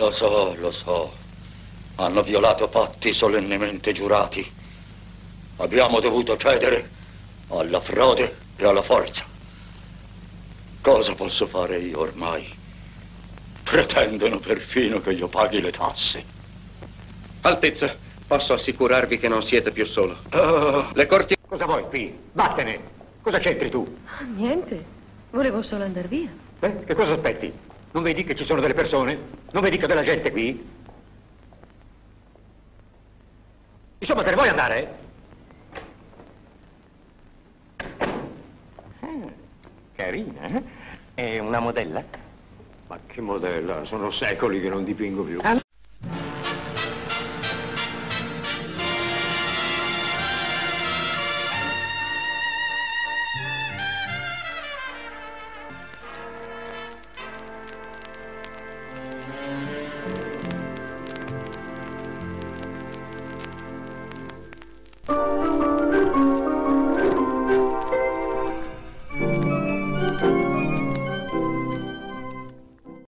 Lo so, lo so. Hanno violato patti solennemente giurati. Abbiamo dovuto cedere alla frode e alla forza. Cosa posso fare io ormai? Pretendono perfino che io paghi le tasse. Altezza, posso assicurarvi che non siete più solo. Oh. Le corti... Cosa vuoi qui? Vattene! Cosa c'entri tu? Ah, niente, volevo solo andare via. Eh? Che cosa aspetti? Non vedi che ci sono delle persone? Non vedi che della gente qui? Insomma, te ne vuoi andare? Ah, carina, eh? È una modella? Ma che modella? Sono secoli che non dipingo più.